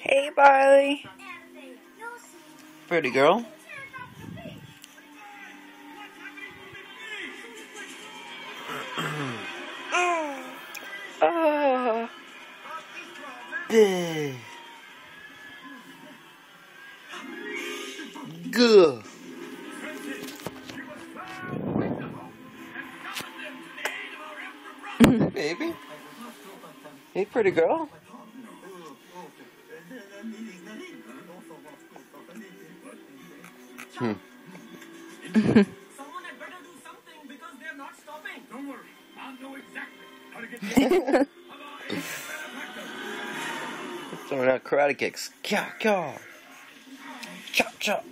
Hey, Barley. Pretty girl. Oh. Uh. Big. Good. Baby. Hey, pretty girl. Hmm. get Throwing out karate kicks. Kya, kya. Chop, chop.